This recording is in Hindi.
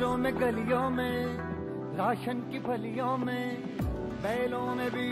में गलियों में राशन की फलियों में बैलों में बीज